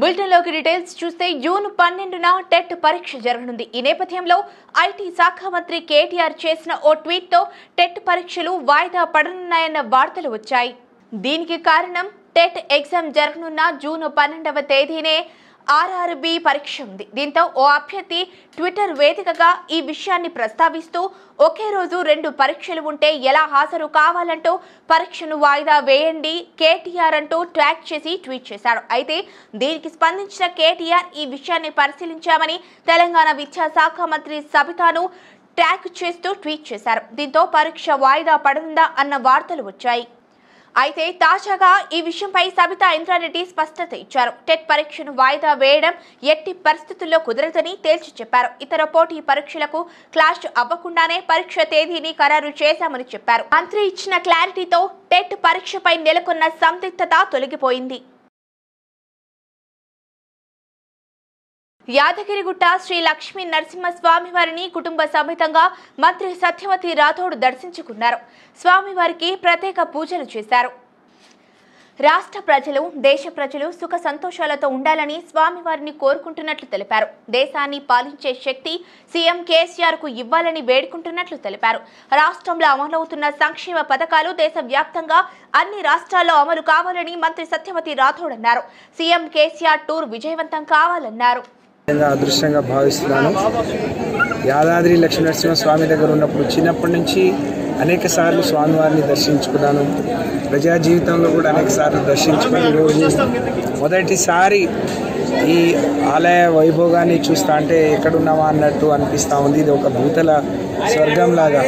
బులెటిన్లోకి details చూస్తే June పన్నెండున TET పరీక్ష జరగనుంది. ఈ నేపథ్యంలో ఐటీ శాఖ మంత్రి కేటీఆర్ చేసిన ఓ ట్వీట్తో టెట్ పరీక్షలు వాయిదా పడనున్నాయన్న వార్తలు వచ్చాయి. దీనికి కారణం టెట్ ఎగ్జామ్ జరగనున్న జూన్ పన్నెండవ తేదీనే ఆర్ఆర్బి పరీక్ష ఉంది. దీంతో ఓ అభ్యర్థి ట్విట్టర్ వేదికగా ఈ విషయాన్ని ప్రస్తావిస్తూ ఒకే రోజు రెండు పరీక్షలు ఉంటే ఎలా హాజరు కావాలంటూ పరీక్షను వాయిదా వేయండి కేటీఆర్ అంటూ ట్యాగ్ చేసి ట్వీట్ చేశారు అయితే దీనికి స్పందించిన కేటీఆర్ ఈ విషయాన్ని పరిశీలించామని తెలంగాణ విద్యాశాఖ మంత్రి సబితాను ట్యాగ్ చేస్తూ ట్వీట్ చేశారు. దీంతో పరీక్ష వాయిదా పడుతుందా అన్న వార్తలు వచ్చాయి. అయితే తాజాగా ఈ విషయంపై సబితా ఇంద్రారెడ్డి స్పష్టత ఇచ్చారు. టెట్ పరీక్షను వాయిదా వేయడం ఎట్టి పరిస్థితుల్లో కుదరదని తేల్చి చెప్పారు. ఇతర పోటీ పరీక్షలకు క్లాష్ అవ్వకుండానే పరీక్ష తేదీని ఖరారు చేశామని చెప్పారు. మంత్రి ఇచ్చిన క్లారిటీతో టెట్ పరీక్షపై నెలకొన్న సందిగ్ధత తొలగిపోయింది. యాదగిరిగుట్ట శ్రీ లక్ష్మీ నరసింహస్వామి వారిని కుటుంబ సమేతంగా మంత్రి సత్యవతి రాథోడ్ దర్శించుకున్నారు. స్వామివారికి ప్రత్యేక పూజలు చేశారు. రాష్ట్ర ప్రజలు దేశ ప్రజలు సుఖ సంతోషాలతో ఉండాలని స్వామివారిని కోరుకుంటున్నట్లు తెలిపారు. దేశాన్ని పాలించే శక్తి సీఎం కేసీఆర్కు ఇవ్వాలని వేడుకుంటున్నట్లు తెలిపారు. రాష్ట్రంలో అమలవుతున్న సంక్షేమ పథకాలు దేశవ్యాప్తంగా అన్ని రాష్ట్రాల్లో అమలు కావాలని మంత్రి సత్యవతి రాథోడ్ అన్నారు. సీఎం కేసీఆర్ టూర్ విజయవంతం కావాలన్నారు. అదృష్టంగా భావిస్తున్నాను. యాదాద్రి లక్ష్మీనరసింహ స్వామి దగ్గర ఉన్నప్పుడు చిన్నప్పటి నుంచి అనేక సార్లు స్వామివారిని దర్శించుకున్నాను. ప్రజా జీవితంలో కూడా అనేక సార్లు దర్శించుకుని రోజు మొదటిసారి ఈ ఆలయ వైభోగాన్ని చూస్తా అంటే ఎక్కడున్నామా అన్నట్టు అనిపిస్తూ ఉంది. ఇది ఒక భూతల స్వర్గంలాగా.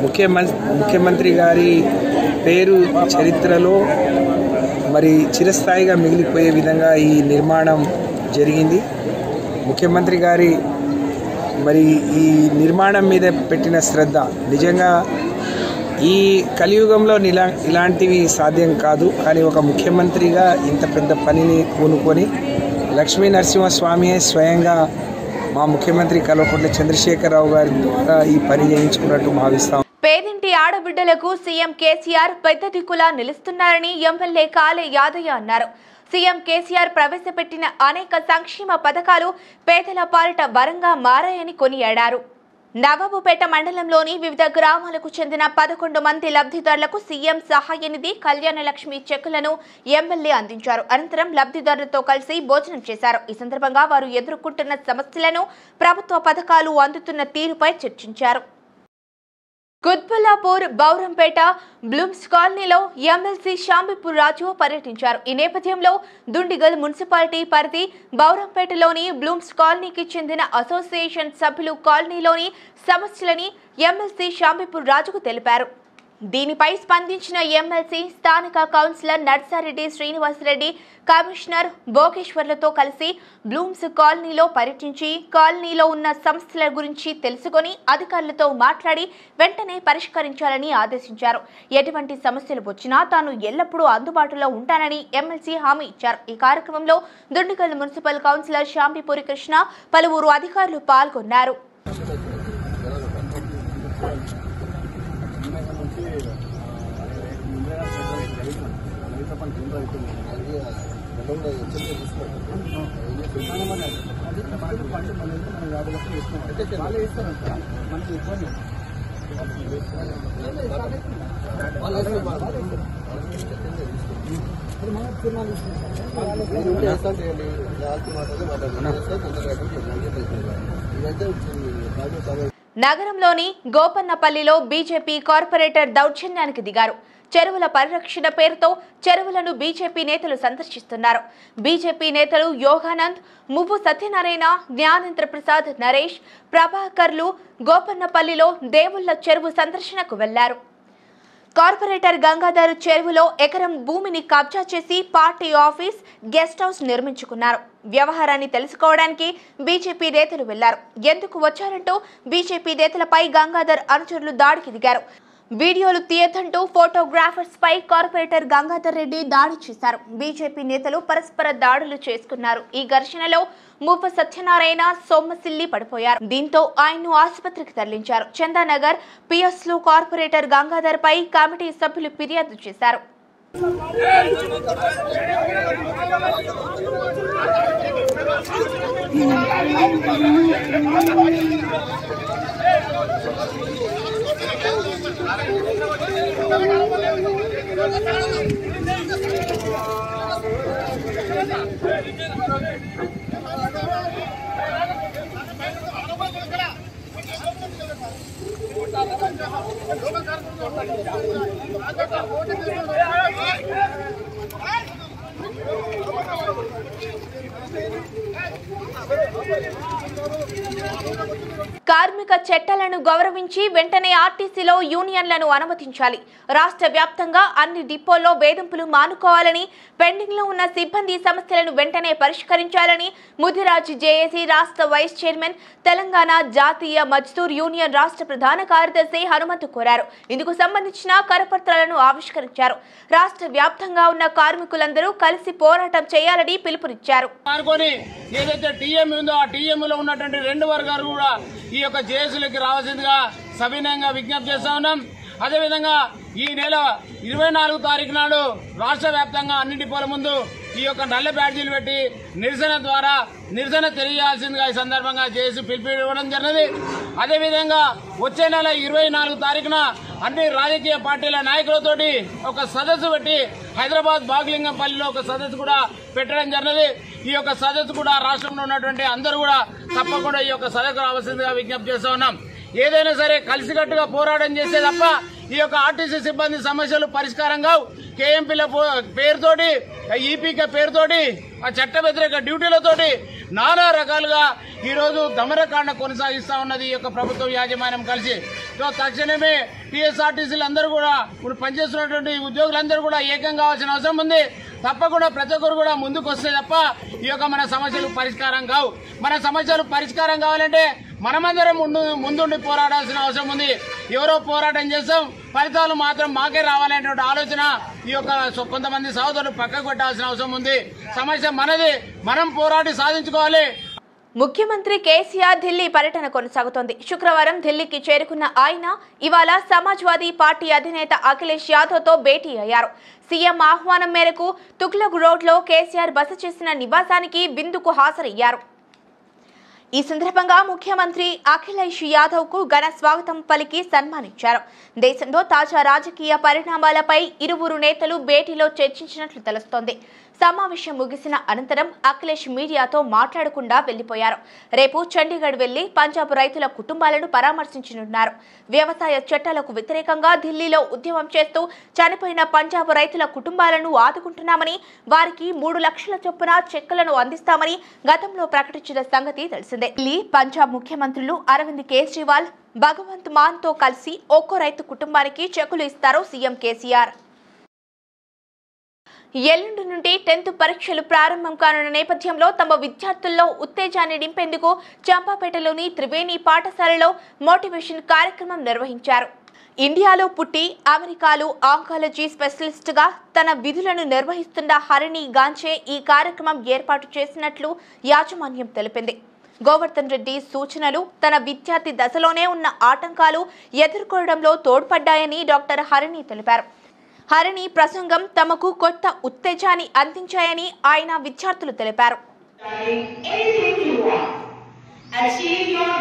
ముఖ్యమంత్రి ముఖ్యమంత్రి గారి పేరు చరిత్రలో మరి చిరస్థాయిగా మిగిలిపోయే విధంగా ఈ నిర్మాణం జరిగింది. ముఖ్యమంత్రి గారి మరి ఈ నిర్మాణం మీద పెట్టిన శ్రద్ధ నిజంగా ఈ కలియుగంలో ఇలా ఇలాంటివి సాధ్యం కాదు. కానీ ఒక ముఖ్యమంత్రిగా ఇంత పెద్ద పనిని పూనుకొని లక్ష్మీ నరసింహస్వామియే స్వయంగా మా ముఖ్యమంత్రి కల్వకుంట్ల చంద్రశేఖరరావు గారి ద్వారా ఈ పని చేయించుకున్నట్టు భావిస్తాం. ఆడబిడ్డలకు సీఎం కేసీఆర్ పెద్ద దిక్కులా నిలుస్తున్నారని ఎమ్మెల్యే కాలే యాదయ్య అన్నారు. సీఎం కేసీఆర్ ప్రవేశపెట్టిన అనేక సంక్షేమ పథకాలు పేదల పాలిట వరంగా మారాయని కొనియాడారు. నవాబుపేట మండలంలోని వివిధ గ్రామాలకు చెందిన పదకొండు మంది లబ్ధిదారులకు సీఎం సహాయ నిధి కళ్యాణలక్ష్మి చెక్కులను ఎమ్మెల్యే అందించారు. అనంతరం లబ్ధిదారులతో కలిసి భోజనం చేశారు. ఈ సందర్భంగా వారు ఎదుర్కొంటున్న సమస్యలను ప్రభుత్వ పథకాలు అందుతున్న తీరుపై చర్చించారు. కుత్బుల్లాపూర్ బౌరంపేట బ్లూమ్స్ కాలనీలో ఎమ్మెల్సీ షాంబిపూర్ రాజు పర్యటించారు. ఈ నేపథ్యంలో దుండిగల్ మున్సిపాలిటీ పరిధి బౌరంపేటలోని బ్లూమ్స్ కాలనీకి చెందిన అసోసియేషన్ సభ్యులు కాలనీలోని సమస్యలని ఎమ్మెల్సీ షాంబిపూర్ రాజుకు తెలిపారు. దీనిపై స్పందించిన ఎమ్మెల్సీ స్థానిక కౌన్సిలర్ నర్సారెడ్డి శ్రీనివాసరెడ్డి కమిషనర్ భోగేశ్వర్లతో కలిసి బ్లూమ్స్ కాలనీలో పర్యటించి కాలనీలో ఉన్న సంస్థల గురించి తెలుసుకొని అధికారులతో మాట్లాడి వెంటనే పరిష్కరించాలని ఆదేశించారు. ఎటువంటి సమస్యలు వచ్చినా తాను ఎల్లప్పుడూ అందుబాటులో ఉంటానని ఎమ్మెల్సీ హామీ ఇచ్చారు. ఈ కార్యక్రమంలో దుండిగల్ మున్సిపల్ కౌన్సిలర్ శాంబిపూరి కృష్ణ పలువురు అధికారులు పాల్గొన్నారు. నగరంలోని గోపన్నపల్లిలో బీజేపీ కార్పొరేటర్ దౌర్జన్యానికి దిగారు. చెరువుల పరిరక్షణ పేరుతో చెరువులను బీజేపీ నేతలు సందర్శిస్తున్నారు. బీజేపీ నేతలు యోగానంద్ మువ్వు సత్యనారాయణ జ్ఞానేంద్ర ప్రసాద్ నరేష్ ప్రభాకర్లు గోపన్నపల్లిలో దేవుళ్ళ చెరువు సందర్శనకు వెళ్ళారు. కార్పొరేటర్ గంగాధర్ చెరువులో ఎకరం భూమిని కబ్జా చేసి పార్టీ ఆఫీస్ గెస్ట్ హౌస్ నిర్మించుకున్నారు. వ్యవహారాన్ని తెలుసుకోవడానికి బీజేపీ నేతలు వెళ్ళారు. ఎందుకు వచ్చారంటూ బీజేపీ నేతలపై గంగాధర్ అనుచరులు దాడికి దిగారు. వీడియోలు తీయదంటూ ఫోటోగ్రాఫర్స్ పై కార్పొరేటర్ గంగాధర్ రెడ్డి దాడి చేశారు. బీజేపీ నేతలు పరస్పర దాడులు చేసుకున్నారు. ఈ ఘర్షణలో ముప్ప సత్యనారాయణ సోమసిల్లి పడిపోయారు. దీంతో ఆయన్ను ఆసుపత్రికి తరలించారు. చందానగర్ పిఎస్లో కార్పొరేటర్ గంగాధర్ పై కమిటీ సభ్యులు ఫిర్యాదు చేశారు. ಅದು కార్మిక చట్టాలను గౌరవించి వెంటనే ఆర్టీసీలో యూనియన్లను అనుమతించాలి. రాష్ట్ర వ్యాప్తంగా అన్ని డిపోల్లో వేధింపులు మానుకోవాలని పెండింగ్లో ఉన్న సిబ్బంది సమస్యలను వెంటనే పరిష్కరించాలని ముదిరాజ్ జేఏసీ రాష్ట్ర vice chairman Telangana Jatiya Mazdoor union రాష్ట్ర ప్రధాన కార్యదర్శి హనుమంతు కోరారు. ఇందుకు సంబంధించిన కరపత్రాలను ఆవిష్కరించారు. రాష్ట్ర వ్యాప్తంగా ఉన్న కార్మికులందరూ కలిసి పోరాటం చేయాలని పిలుపునిచ్చారు. ఏదైతే టీఎం ఉందో ఆ టీఎంలో ఉన్నటువంటి రెండు వర్గాలు కూడా ఈ యొక్క జేఏసీలోకి రావాల్సిందిగా సవినయంగా విజ్ఞప్తి చేస్తా ఉన్నాం. అదేవిధంగా ఈ నెల ఇరవై నాలుగు తారీఖు నాడు రాష్ట్ర వ్యాప్తంగా అన్ని డిపోల ముందు ఈ యొక్క నల్ల బ్యాడ్జీలు పెట్టి నిరసన ద్వారా నిరసన తెలియాల్సిందిగా ఈ సందర్భంగా చేసి పిలుపు ఇవ్వడం జరిగింది అదేవిధంగా వచ్చే నెల ఇరవై నాలుగు తారీఖున అన్ని రాజకీయ పార్టీల నాయకులతోటి ఒక సదస్సు పెట్టి హైదరాబాద్ బాగ్లింగంపల్లిలో ఒక సదస్సు కూడా పెట్టడం జరిగినది. ఈ యొక్క సదస్సు కూడా రాష్ట్రంలో ఉన్నటువంటి అందరూ కూడా తప్పకుండా ఈ యొక్క సదస్సు రావాల్సిందిగా విజ్ఞప్తి చేస్తా ఉన్నాం. ఏదైనా సరే కలిసికట్టుగా పోరాటం చేస్తే తప్ప ఈ యొక్క ఆర్టీసీ సిబ్బంది సమస్యలు పరిష్కారం కావు. కేఎంపీల పేరుతోటి ఈపీకే పేరుతోటి ఆ చట్ట వ్యతిరేక డ్యూటీలతోటి నానా రకాలుగా ఈరోజు దమరకాండ కొనసాగిస్తూ ఉన్నది ఈ యొక్క ప్రభుత్వం యాజమాన్యం కలిసి. సో తక్షణమే టీఎస్ఆర్టీసీలు అందరూ కూడా ఇప్పుడు పనిచేస్తున్నటువంటి ఉద్యోగులందరూ కూడా ఏకం కావాల్సిన అవసరం ఉంది. తప్పకుండా ప్రతి ఒక్కరు కూడా ముందుకు వస్తే తప్ప ఈ యొక్క మన సమస్యలు పరిష్కారం కావు. మన సమస్యలు పరిష్కారం కావాలంటే మనమందరం ముందు ముందుండి పోరాడాల్సిన అవసరం ఉంది. ఎవరో పోరాటం చేస్తాం ఫలితాలు మాత్రం మాకే రావాలనేటువంటి ఆలోచన ఈ యొక్క కొంతమంది సహోదరులు పక్కకు పెట్టాల్సిన అవసరం ఉంది. సమస్య మనది. మనం పోరాటి సాధించుకోవాలి. ముఖ్యమంత్రి కేసీఆర్ ఢిల్లీ పర్యటన కొనసాగుతోంది. శుక్రవారం ఢిల్లీకి చేరుకున్న ఆయన ఇవాళ సమాజ్వాదీ పార్టీ అధినేత అఖిలేష్ యాదవ్తో భేటీ అయ్యారు. సీఎం ఆహ్వానం మేరకు తుక్లక్ రోడ్లో కేసీఆర్ బస చేసిన నివాసానికి బిందుకు హాజరయ్యారు. ఈ సందర్భంగా ముఖ్యమంత్రి అఖిలేష్ యాదవ్కు ఘన స్వాగతం పలికి సన్మానించారు. దేశంలో తాజా రాజకీయ పరిణామాలపై ఇరువురు నేతలు భేటీలో చర్చించినట్లు తెలుస్తోంది. సమావేశం ముగిసిన అనంతరం అఖిలేష్ మీడియాతో మాట్లాడకుండా వెళ్ళిపోయారు రేపు చండీగఢ్ వెళ్ళి పంజాబ్ రైతుల కుటుంబాలను పరామర్శించనున్నారు. వ్యవసాయ చట్టాలకు వ్యతిరేకంగా ఢిల్లీలో ఉద్యమం చేస్తూ చనిపోయిన పంజాబ్ రైతుల కుటుంబాలను ఆదుకుంటున్నామని వారికి మూడు లక్షల చొప్పున చెక్కులను అందిస్తామని గతంలో ప్రకటించిన సంగతి తెలిసిందే. ఢిల్లీ పంజాబ్ ముఖ్యమంత్రులు అరవింద్ కేజ్రీవాల్ భగవంత్ మాన్తో కలిసి ఒక్కో రైతు కుటుంబానికి చెక్కులు ఇస్తారు సీఎం కేసీఆర్. ఎల్లుండి నుండి టెన్త్ పరీక్షలు ప్రారంభం కానున్న నేపథ్యంలో తమ విద్యార్థుల్లో ఉత్తేజాన్ని నింపేందుకు చంపాపేటలోని త్రివేణి పాఠశాలలో మోటివేషన్ కార్యక్రమం నిర్వహించారు. ఇండియాలో పుట్టి అమెరికాలో ఆంకాలజీ స్పెషలిస్ట్గా తన విధులను నిర్వహిస్తున్న హరిణి గాంచే ఈ కార్యక్రమం ఏర్పాటు చేసినట్లు యాజమాన్యం తెలిపింది. గోవర్ధన్ రెడ్డి సూచనలు తన విద్యార్థి దశలోనే ఉన్న ఆటంకాలు ఎదుర్కోవడంలో తోడ్పడ్డాయని డాక్టర్ హరిణి తెలిపారు. హరిణి ప్రసంగం తమకు కొత్త ఉత్తేజాన్ని అందించాయని ఆయన విద్యార్థులు తెలిపారు. Darling, anything you want. Achieve your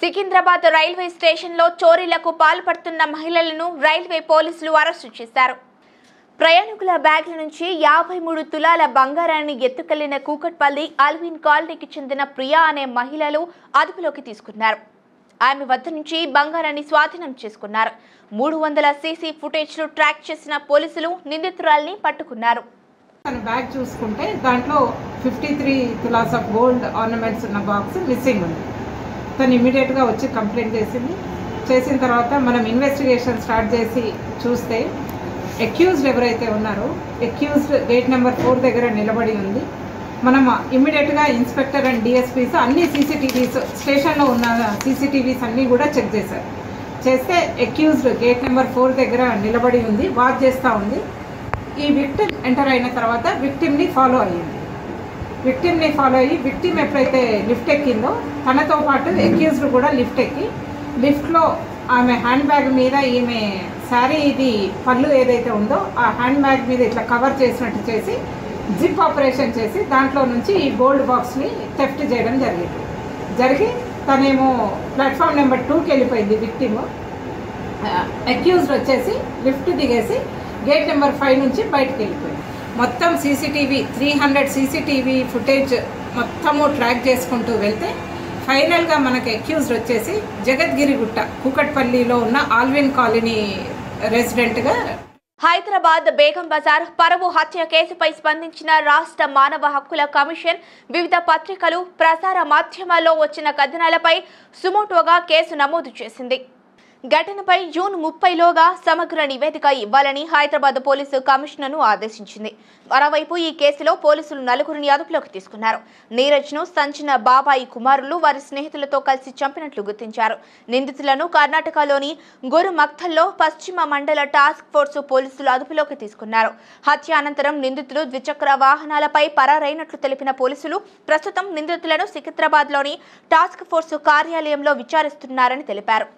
Secunderabad railway స్టేషన్లో చోరీలకు పాల్పడుతున్న మహిళలను రైల్వే పోలీసులు అరెస్టు చేశారు. ప్రయాణికుల బ్యాగ్ల నుంచి యాభై మూడు తులాల బంగారాన్ని ఎత్తుకెళ్ళిన కూకట్పల్లి అల్విన్ కాలనీకి చెందిన ప్రియా అనే మహిళలు అదుపులోకి తీసుకున్నారు. ఆమె వద్ద నుంచి బంగారాన్ని స్వాధీనం చేసుకున్నారు. మూడు వందల సీసీ ఫుటేజ్ను ట్రాక్ చేసిన పోలీసులు నిందితురాల్ని పట్టుకున్నారు. తన బ్యాగ్ చూసుకుంటే దాంట్లో fifty three tolas of gold ornaments ఉన్న బాక్స్ మిస్సింగ్ ఉంది. తను ఇమీడియట్గా వచ్చి కంప్లైంట్ చేసింది. చేసిన తర్వాత మనం ఇన్వెస్టిగేషన్ స్టార్ట్ చేసి చూస్తే అక్యూజ్డ్ ఎవరైతే ఉన్నారో అక్యూజ్డ్ గేట్ నెంబర్ ఫోర్ దగ్గర నిలబడి ఉంది. మనం ఇమ్మీడియట్గా ఇన్స్పెక్టర్ అండ్ డిఎస్పీస్ అన్ని సీసీటీవీస్ స్టేషన్లో ఉన్న సీసీటీవీస్ అన్నీ కూడా చెక్ చేశారు. చేస్తే అక్యూజ్డ్ గేట్ నెంబర్ ఫోర్ దగ్గర నిలబడి ఉంది వాచ్ చేస్తూ ఉంది. ఈ విక్టిమ్ ఎంటర్ అయిన తర్వాత విక్టిమ్ని ఫాలో అయ్యింది. విక్టిమ్ని ఫాలో అయ్యి విక్టిమ్ ఎప్పుడైతే లిఫ్ట్ ఎక్కిందో తనతో పాటు ఎక్యూజ్డ్ కూడా లిఫ్ట్ ఎక్కి లిఫ్ట్లో ఆమె హ్యాండ్ బ్యాగ్ మీద ఈమె శారీ ఇది పళ్ళు ఏదైతే ఉందో ఆ హ్యాండ్ బ్యాగ్ మీద ఇట్లా కవర్ చేసినట్టు చేసి జిప్ ఆపరేషన్ చేసి దాంట్లో నుంచి ఈ గోల్డ్ బాక్స్ని థెఫ్ట్ చేయడం జరిగింది. జరిగి తనేమో ప్లాట్ఫామ్ నెంబర్ టూకి వెళ్ళిపోయింది విక్టిమ్. అక్యూజ్డ్ వచ్చేసి లిఫ్ట్ దిగేసి గేట్ నెంబర్ ఫైవ్ నుంచి బయటకు వెళ్ళిపోయింది. మొత్తం CCTV three hundred CCTV footage మొత్తము ట్రాక్ చేసుకుంటూ వెళ్తే ఫైనల్గా మనకి అక్యూజ్డ్ వచ్చేసి జగద్గిరిగుట్ట కూకట్పల్లిలో ఉన్న ఆల్విన్ కాలనీ రెసిడెంట్గా. హైదరాబాద్ బేగం బజార్ పరువు హత్య కేసుపై స్పందించిన రాష్ట్ర మానవ హక్కుల కమిషన్ వివిధ పత్రికలు ప్రసార మాధ్యమాల్లో వచ్చిన కథనాలపై సుమోటోగా కేసు నమోదు చేసింది. ఘటనపై జూన్ ముప్పైలోగా సమగ్ర నివేదిక ఇవ్వాలని హైదరాబాద్ పోలీసు కమిషనర్ను ఆదేశించింది. మరోవైపు ఈ కేసులో పోలీసులు నలుగురిని అదుపులోకి తీసుకున్నారు. నీరజ్ను సంచిన బాబాయి కుమారులు వారి స్నేహితులతో కలిసి చంపినట్లు గుర్తించారు. నిందితులను కర్ణాటకలోని గురుమక్తల్లో పశ్చిమ మండల టాస్క్ ఫోర్స్ పోలీసులు అదుపులోకి తీసుకున్నారు. హత్య అనంతరం నిందితులు ద్విచక్ర వాహనాలపై పరారైనట్లు తెలిపిన పోలీసులు ప్రస్తుతం నిందితులను సికింద్రాబాద్లోని టాస్క్ ఫోర్స్ కార్యాలయంలో విచారిస్తున్నారని తెలిపారు.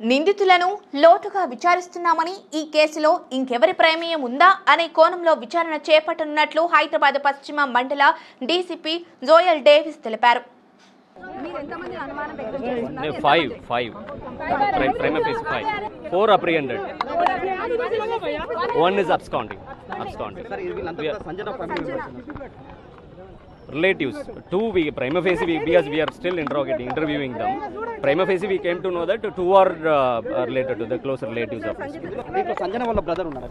నిందితులను లోతుగా విచారిస్తున్నామని ఈ కేసులో ఇంకెవరి ప్రమేయం ఉందా అనే కోణంలో విచారణ చేపట్టనున్నట్లు హైదరాబాద్ పశ్చిమ మండల డీసీపీ జోయల్ డేవిస్ తెలిపారు. Five five prima facie five four apprehended one is absconding absconding relatives two we prima facie because we are still interrogating interviewing them prima facie we came to know that two are related to the close relatives of Sanjana వాళ్ళ brother ఉన్నారు?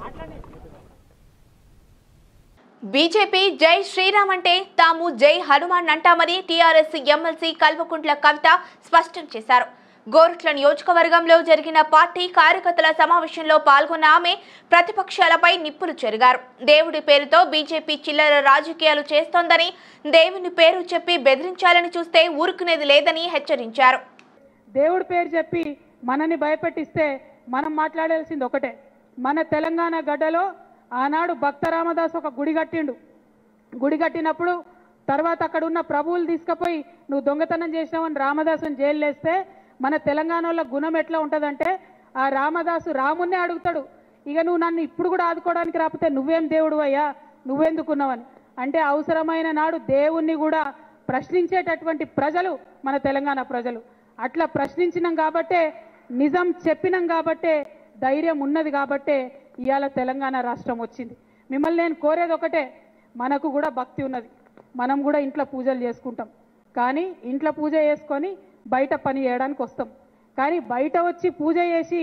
BJP జై శ్రీరామ్ అంటే తాము జై హనుమాన్ అంటామని TRS MLC Kalvakuntla Kavitha స్పష్టం చేశారు. గోరుట్ల నియోజకవర్గంలో జరిగిన పార్టీ కార్యకర్తల సమావేశంలో పాల్గొన్న ఆమె ప్రతిపక్షాలపై నిప్పులు చెరిగారు. దేవుడి పేరుతో బీజేపీ చిల్లర రాజకీయాలు చేస్తోందని దేవుని పేరు చెప్పి బెదిరించాలని చూస్తే ఊరుకునేది లేదని హెచ్చరించారు. దేవుడి పేరు చెప్పి మనని భయపెట్టిస్తే మనం మాట్లాడాల్సింది ఒకటే. మన తెలంగాణ గడ్డలో ఆనాడు భక్త రామదాస్ ఒక గుడి కట్టిండు. గుడి కట్టినప్పుడు తర్వాత అక్కడ ఉన్న ప్రభువులు తీసుకుపోయి నువ్వు దొంగతనం చేసినావని రామదాసుని జైలు వేస్తే మన తెలంగాణలో గుణం ఎట్లా ఉంటుందంటే ఆ రామదాసు రామున్నే అడుగుతాడు. ఇక నువ్వు నన్ను ఇప్పుడు కూడా ఆదుకోవడానికి రాకపోతే నువ్వేం దేవుడు అయ్యా? నువ్వెందుకున్నావని. అంటే అవసరమైన నాడు దేవుణ్ణి కూడా ప్రశ్నించేటటువంటి ప్రజలు మన తెలంగాణ ప్రజలు. అట్లా ప్రశ్నించినాం కాబట్టే నిజం చెప్పినాం కాబట్టే ధైర్యం ఉన్నది కాబట్టే ఇవాళ తెలంగాణ రాష్ట్రం వచ్చింది. మిమ్మల్ని నేను కోరేది ఒకటే మనకు కూడా భక్తి ఉన్నది. మనం కూడా ఇంట్లో పూజలు చేసుకుంటాం. కానీ ఇంట్లో పూజ చేసుకొని బయట పని చేయడానికి వస్తాం. కానీ బయట వచ్చి పూజ చేసి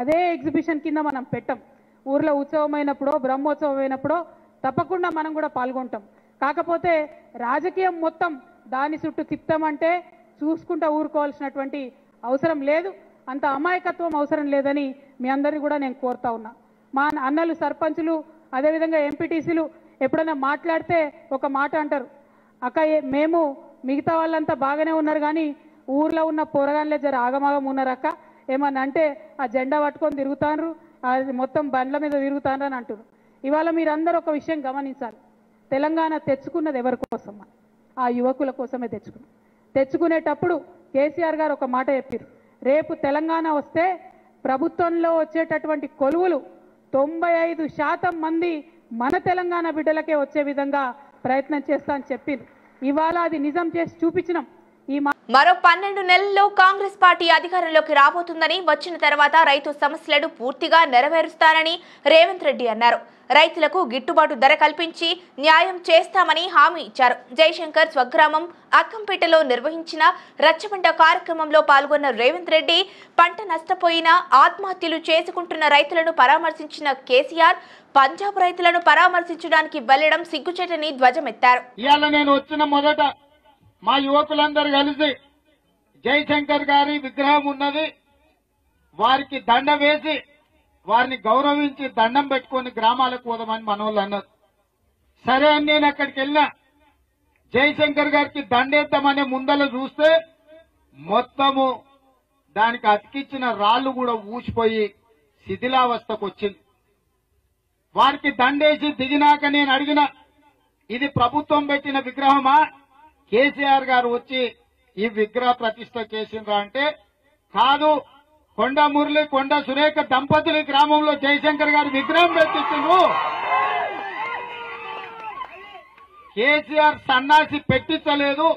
అదే ఎగ్జిబిషన్ కింద మనం పెట్టం. ఊర్లో ఉత్సవం అయినప్పుడో బ్రహ్మోత్సవం అయినప్పుడో తప్పకుండా మనం కూడా పాల్గొంటాం. కాకపోతే రాజకీయం మొత్తం దాని చుట్టూ తిప్తామంటే చూసుకుంటా ఊరుకోవాల్సినటువంటి అవసరం లేదు. అంత అమాయకత్వం అవసరం లేదని మీ అందరినీ కూడా నేను కోరుతా ఉన్నా. మా అన్నలు సర్పంచులు అదేవిధంగా ఎంపీటీసీలు ఎప్పుడైనా మాట్లాడితే ఒక మాట అంటారు. అక్క మేము మిగతా వాళ్ళంతా బాగానే ఉన్నారు కానీ ఊర్లో ఉన్న పోరగాన్లే జర ఆగమాగం ఉన్నారక్క? ఏమన్నా అంటే ఆ జెండా పట్టుకొని తిరుగుతాండ్రు అది మొత్తం బండ్ల మీద తిరుగుతాను అని అంటున్నారు ఇవాళ మీరందరూ ఒక విషయం గమనించాలి. తెలంగాణ తెచ్చుకున్నది ఎవరి కోసం ఆ యువకుల కోసమే తెచ్చుకున్నాం. తెచ్చుకునేటప్పుడు కేసీఆర్ గారు ఒక మాట చెప్పారు రేపు తెలంగాణ వస్తే ప్రభుత్వంలో వచ్చేటటువంటి కొలువులు తొంభై ఐదు శాతం మంది మన తెలంగాణ బిడ్డలకే వచ్చే విధంగా ప్రయత్నం చేస్తా అని చెప్పింది ఇవాళ అది నిజం చేసి చూపించినాం. మరో పన్నెండు నెలల్లో కాంగ్రెస్ పార్టీ అధికారంలోకి రాబోతుందని వచ్చిన తర్వాత రైతు సమస్యలను పూర్తిగా నెరవేరుస్తానని రేవంత్ రెడ్డి అన్నారు. రైతులకు గిట్టుబాటు ధర కల్పించి న్యాయం చేస్తామని హామీ ఇచ్చారు. జయశంకర్ స్వగ్రామం అక్కంపేటలో నిర్వహించిన రచ్చబండ కార్యక్రమంలో పాల్గొన్న రేవంత్ రెడ్డి పంట నష్టపోయిన ఆత్మహత్యలు చేసుకుంటున్న రైతులను పరామర్శించిన కేసీఆర్ పంజాబ్ రైతులను పరామర్శించడానికి వెళ్ళడం సిగ్గుచేటని ధ్వజమెత్తారు. మా యువకులందరూ కలిసి జయశంకర్ గారి విగ్రహం ఉన్నది. వారికి దండ వేసి వారిని గౌరవించి దండం పెట్టుకొని గ్రామాలకు పోదామని మనోళ్ళు అన్నారు. సరే అని నేను అక్కడికి వెళ్ళినా. జయశంకర్ గారికి దండేద్దామనే ముందల చూస్తే మొత్తము దానికి అతికిచ్చిన రాళ్ళు కూడా ఊసిపోయి శిథిలావస్థకు వచ్చింది. వారికి దండేసి దిగినాక నేను అడిగిన ఇది ప్రభుత్వం పెట్టిన విగ్రహమా? కేసీఆర్ గారు వచ్చి ఈ విగ్రహ ప్రతిష్ట చేసిండ్రా అంటే కాదు కొండ మురళి కొండ సురేఖ దంపతులు గ్రామంలో జయశంకర్ గారి విగ్రహం పెట్టించిండ్రు కేసీఆర్ సన్నాసి పెట్టించలేదు.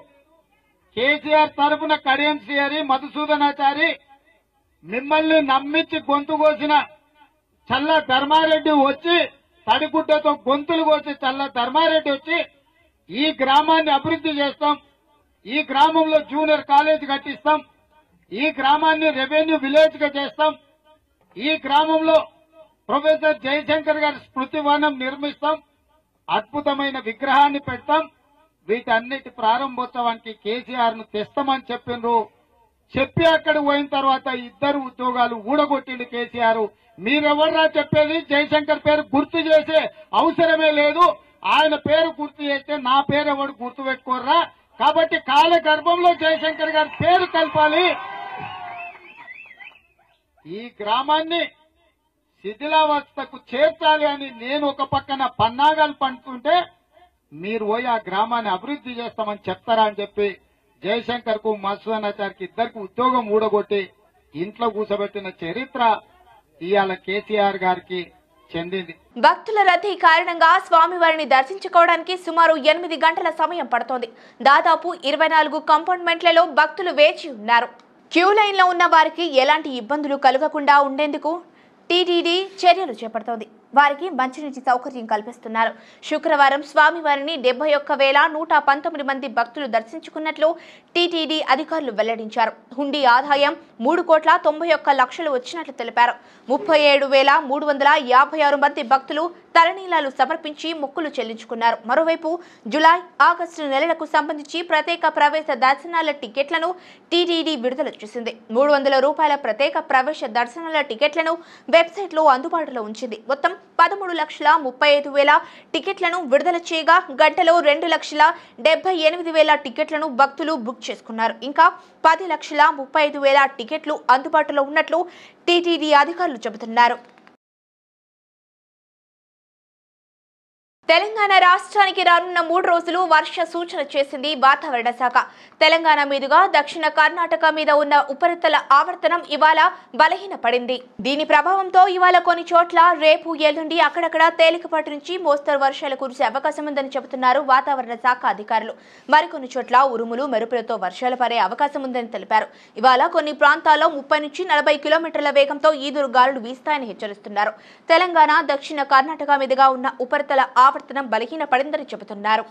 కేసీఆర్ తరఫున కడియం శ్రీహరి మధుసూదనాచారి మిమ్మల్ని నమ్మించి గొంతు కోసిన చల్ల ధర్మారెడ్డి వచ్చి తడిగుడ్డతో గొంతులు కోసి చల్ల ధర్మారెడ్డి వచ్చి ఈ గ్రామాన్ని అభివృద్ధి చేస్తాం. ఈ గ్రామంలో జూనియర్ కాలేజ్ కట్టిస్తాం. ఈ గ్రామాన్ని రెవెన్యూ విలేజ్గా చేస్తాం. ఈ గ్రామంలో ప్రొఫెసర్ జయశంకర్ గారి స్మృతివనం నిర్మిస్తాం. అద్భుతమైన విగ్రహాన్ని పెడతాం. వీటన్నిటి ప్రారంభోత్సవానికి కేసీఆర్ను తెస్తామని చెప్పిండ్రు చెప్పి అక్కడ పోయిన తర్వాత ఇద్దరు ఉద్యోగాలు ఊడగొట్టిండు కేసీఆర్. మీరెవర్రా చెప్పేది? జయశంకర్ పేరు గుర్తు చేసే అవసరమే లేదు. ఆయన పేరు గుర్తు చేస్తే నా పేరు ఎవరు గుర్తు పెట్టుకోర్రా? కాబట్టి కాల గర్భంలో జయశంకర్ గారి పేరు కలపాలి ఈ గ్రామాన్ని శిథిలావస్థకు చేర్చాలి అని నేను ఒక పక్కన పన్నాగాలు పండుతుంటే మీరు పోయి ఆ గ్రామాన్ని అభివృద్ధి చేస్తామని చెప్తారా అని చెప్పి జయశంకర్కు మత్స్యనాచారికి ఇద్దరికి ఉద్యోగం ఊడగొట్టి ఇంట్లో కూర్చోబెట్టిన చరిత్ర ఇవాళ కేసీఆర్ గారికి చెందింది. భక్తుల రద్దీ కారణంగా స్వామివారిని దర్శించుకోవడానికి సుమారు ఎనిమిది గంటల సమయం పడుతోంది. దాదాపు ఇరవై నాలుగు కంపార్ట్మెంట్లలో భక్తులు వేచి ఉన్నారు. క్యూ లైన్లో ఉన్న వారికి ఎలాంటి ఇబ్బందులు కలగకుండా ఉండేందుకు టీటీడీ చర్యలు చేపడుతోంది. వారికి మంచినీటి సౌకర్యం కల్పిస్తున్నారు. శుక్రవారం స్వామివారిని డెబ్బై ఒక్క వేల నూట పంతొమ్మిది మంది భక్తులు దర్శించుకున్నట్లు టీటీడీ అధికారులు వెల్లడించారు. హుండీ ఆదాయం మూడు కోట్ల తొంభై ఒక్క లక్షలు వచ్చినట్లు తెలిపారు. ముప్పై ఏడు వేల మూడు వందల యాభై ఆరు మంది భక్తులు తలనీలాలు సమర్పించి మొక్కులు చెల్లించుకున్నారు. మరోవైపు జులై ఆగస్టు నెలలకు సంబంధించి ప్రత్యేక ప్రవేశ దర్శనాల టికెట్లను టీటీడీ విడుదల చేసింది. మూడు వందల రూపాయల ప్రత్యేక ప్రవేశ దర్శనాల టికెట్లను వెబ్సైట్లో అందుబాటులో ఉంచింది. మొత్తం పదమూడు లక్షల ముప్పై ఐదు వేల టికెట్లను విడుదల చేయగా గంటలో రెండు లక్షల డెబ్బై ఎనిమిది వేల టికెట్లను భక్తులు బుక్ చేసుకున్నారు. ఇంకా పది లక్షల ముప్పై ఐదు వేల టికెట్లు అందుబాటులో ఉన్నట్లు టీటీడీ అధికారులు చెబుతున్నారు. తెలంగాణ రాష్ట్రానికి రానున్న మూడు రోజులు వర్ష సూచన చేసింది వాతావరణ శాఖ. తెలంగాణ మీదుగా దక్షిణ కర్ణాటక మీద ఉన్న ఉపరితల ఆవర్తనం ఇవాళ బలహీనపడింది. దీని ప్రభావంతో ఇవాళ కొన్ని చోట్ల రేపు ఎల్లుండి అక్కడక్కడ తేలికపాటి నుంచి మోస్తరు వర్షాలు కురిసే అవకాశం ఉందని చెబుతున్నారు వాతావరణ శాఖ అధికారులు. మరికొన్ని చోట్ల ఉరుములు మెరుపులతో వర్షాలు పడే అవకాశం ఉందని తెలిపారు. ఇవాళ కొన్ని ప్రాంతాల్లో ముప్పై నుంచి నలభై కిలోమీటర్ల వేగంతో ఈదురు గాలులు వీస్తాయని హెచ్చరిస్తున్నారు. తెలంగాణ దక్షిణ కర్ణాటక మీదుగా ఉన్న ఉపరితల ఆవర్తనం బలహీనపడిందని చెబుతున్నారు.